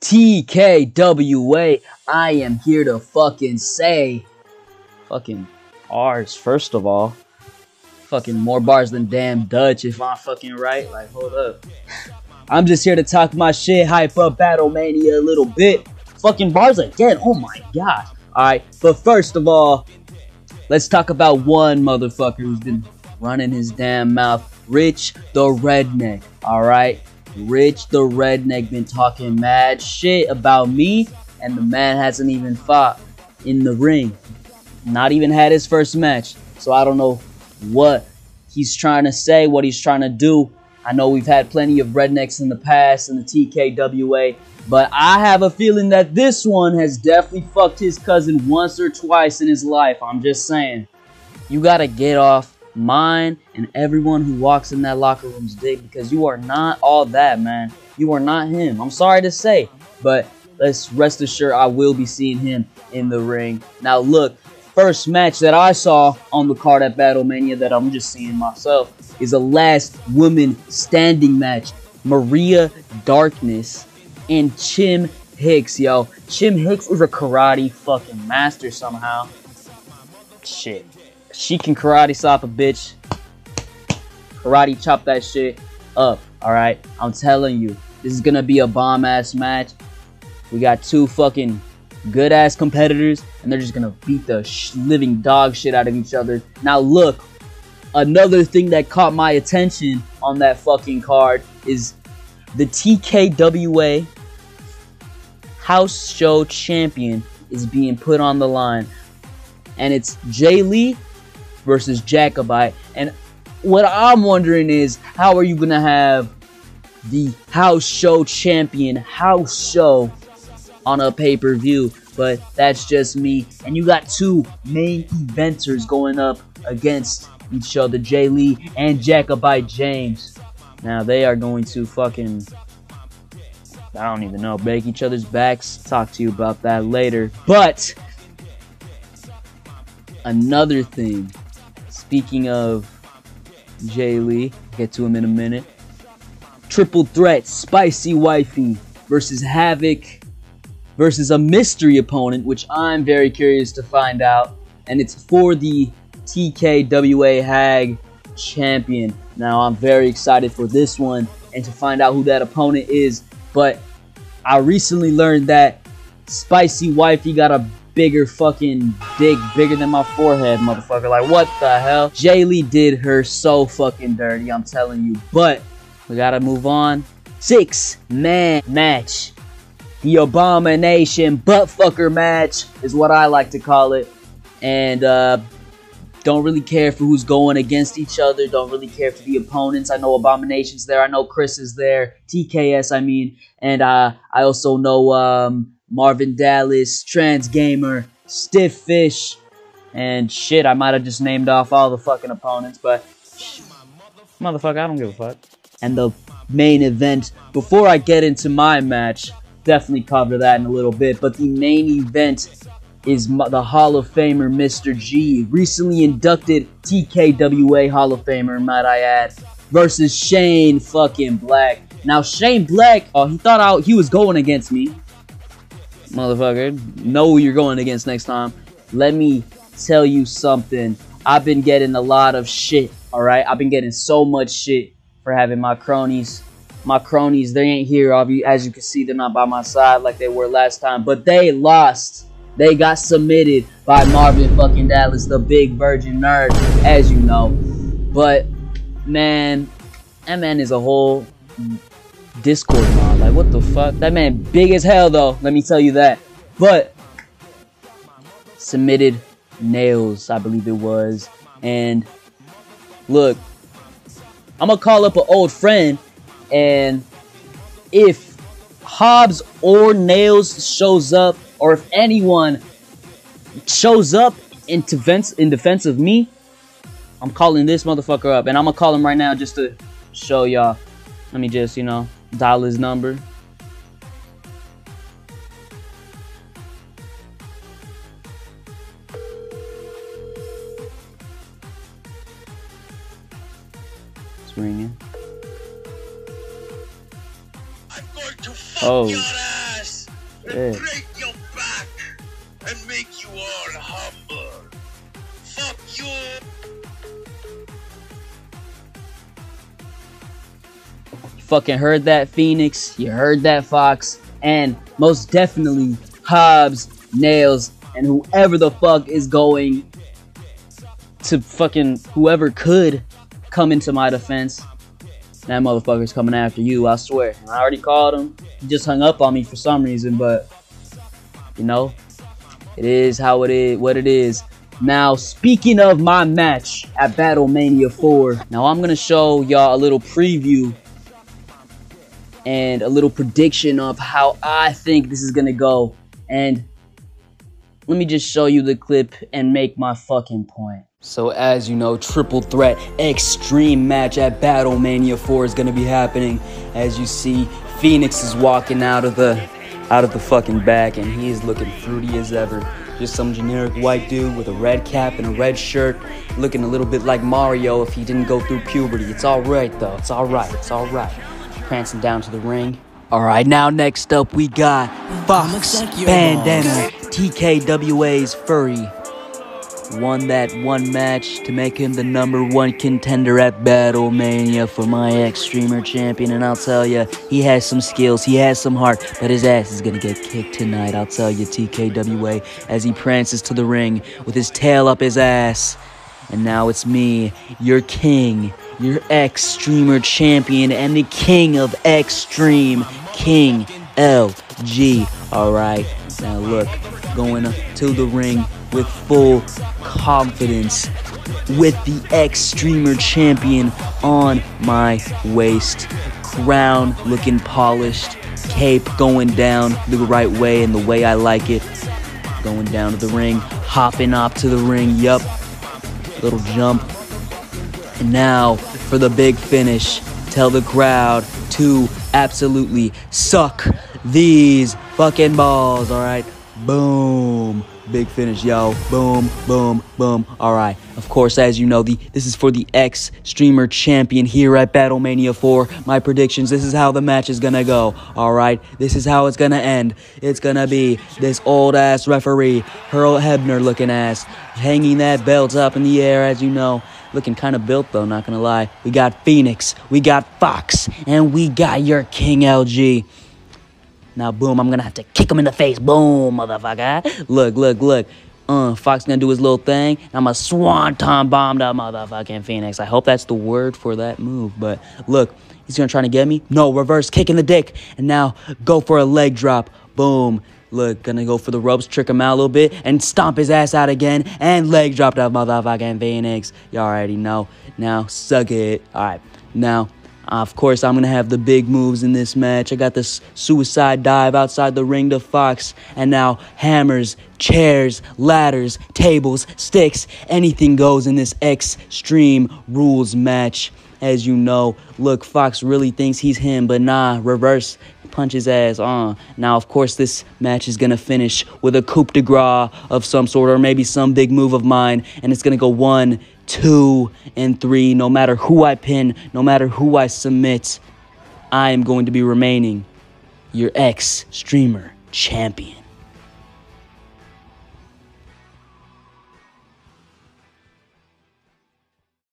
TKWA, I am here to fucking say fucking bars, first of all. Fucking more bars than damn Dutch, if I'm fucking right. Like, hold up. I'm just here to talk my shit, hype up Battlemania a little bit. Fucking bars again, oh my god. Alright, but first of all, let's talk about one motherfucker who's been running his damn mouth. Rich the Redneck, alright? Rich the Redneck been talking mad shit about me, and the man hasn't even fought in the ring. Not even had his first match. So I don't know what he's trying to say, what he's trying to do. I know we've had plenty of rednecks in the past in the TKWA, but I have a feeling that this one has definitely fucked his cousin once or twice in his life. I'm just saying. You gotta get off mine and everyone who walks in that locker room's dick because you are not all that, man. You are not him. I'm sorry to say, but let's rest assured I will be seeing him in the ring. Now, look, first match that I saw on the card at Battlemania that I'm just seeing myself is a last woman standing match. Maria Darkness and Chim Hicks, yo. Chim Hicks is a karate fucking master somehow. Shit. She can karate stop a bitch. Karate chop that shit up. Alright? I'm telling you. This is gonna be a bomb ass match. We got two fucking good ass competitors, and they're just gonna beat the living dog shit out of each other. Now, look, another thing that caught my attention on that fucking card is the TKWA House Show Champion is being put on the line. And it's Jay Lee versus Jacobite. And what I'm wondering is, how are you going to have the house show champion house show on a pay-per-view? But that's just me. And you got two main eventers going up against each other, Jay Lee and Jacobite James. Now they are going to fucking I don't even know, break each other's backs. Talk to you about that later. But another thing Speaking of Jay Lee, get to him in a minute. Triple threat, Spicy Wifey versus Havoc versus a mystery opponent, which I'm very curious to find out. And it's for the TKWA Hag champion. Now, I'm very excited for this one and to find out who that opponent is. But I recently learned that Spicy Wifey got a bigger fucking dick bigger than my forehead, motherfucker. Like, what the hell? Jay Lee did her so fucking dirty, I'm telling you. But, we gotta move on. Six man match. The Abomination butt fucker match is what I like to call it. And, uh, don't really care for who's going against each other. Don't really care for the opponents. I know Abomination's there. I know Chris is there. TKS, I mean. And uh, I also know um, Marvin Dallas, Trans Gamer, Stiff Fish, and shit, I might have just named off all the fucking opponents, but motherfucker, I don't give a fuck. And the main event, before I get into my match, definitely cover that in a little bit, but the main event is the Hall of Famer Mr. G, recently inducted TKWA Hall of Famer, might I add, versus Shane fucking Black. Now Shane Black, oh, he thought out he was going against me motherfucker. Know who you're going against next time. Let me tell you something. I've been getting a lot of shit, alright? I've been getting so much shit for having my cronies. My cronies, they ain't here. As you can see, they're not by my side like they were last time. But they lost. They got submitted by Marvin fucking Dallas, the big virgin nerd, as you know. But, man, MN is a whole Discord mod. Like, what the fuck? That man big as hell, though. Let me tell you that. But, submitted nails, I believe it was. And, look, I'm to call up an old friend. And if Hobbs or Nails shows up, or if anyone shows up in defense, in defense of me, I'm calling this motherfucker up. And I'm to call him right now just to show y'all. Let me just, you know, his number. It's ringing. I'm going to fuck Oh. your ass. Yeah. break your back and make you all humble. Fucking heard that, Phoenix. You heard that, Fox. And most definitely, Hobbs, Nails, and whoever the fuck is going to fucking whoever could come into my defense. That motherfucker's coming after you, I swear. I already called him. He just hung up on me for some reason, but you know, it is how it is, what it is. Now, speaking of my match at Battlemania 4, now I'm gonna show y'all a little preview and a little prediction of how I think this is gonna go. And let me just show you the clip and make my fucking point. So as you know, triple threat extreme match at Battlemania 4 is gonna be happening. As you see, Phoenix is walking out of the out of the fucking back and he is looking fruity as ever. Just some generic white dude with a red cap and a red shirt, looking a little bit like Mario if he didn't go through puberty. It's alright though, it's alright, it's alright. Prancing down to the ring. Alright, now next up we got Fox Bandana, TKWA's Furry won that one match to make him the number one contender at Battlemania for my ex streamer champion. And I'll tell you, he has some skills, he has some heart, but his ass is gonna get kicked tonight. I'll tell you, TKWA, as he prances to the ring with his tail up his ass. And now it's me, your king, your ex streamer champion, and the king of extreme, King LG. Alright, now look, going to the ring with full confidence with the ex streamer champion on my waist. Crown looking polished, cape going down the right way and the way I like it. Going down to the ring, hopping up to the ring, yup. Little jump. And now for the big finish. Tell the crowd to absolutely suck these fucking balls, alright? Boom. Big finish, yo. Boom, boom, boom. All right. Of course, as you know, the this is for the ex streamer champion here at Battlemania 4. My predictions. This is how the match is gonna go. All right. This is how it's gonna end. It's gonna be this old ass referee, Earl Hebner looking ass, hanging that belt up in the air, as you know. Looking kind of built though, not gonna lie. We got Phoenix, we got Fox, and we got your King LG. Now, boom, I'm gonna have to kick him in the face. Boom, motherfucker. Look, look, look. Uh, Fox gonna do his little thing. I'm a swanton bomb that motherfucking Phoenix. I hope that's the word for that move. But look, he's gonna try to get me. No, reverse kick in the dick. And now go for a leg drop. Boom. Look, gonna go for the ropes, trick him out a little bit, and stomp his ass out again, and leg drop that motherfucking Phoenix. y'all already know. Now, suck it. Alright, now, of course, I'm to have the big moves in this match. I got this suicide dive outside the ring to Fox. And now hammers, chairs, ladders, tables, sticks, anything goes in this extreme rules match. As you know, look, Fox really thinks he's him, but nah, reverse punch his ass on. Now, of course, this match is going to finish with a coup de grace of some sort, or maybe some big move of mine, and it's going to go one, two, and three. No matter who I pin, no matter who I submit, I am going to be remaining your ex streamer champion.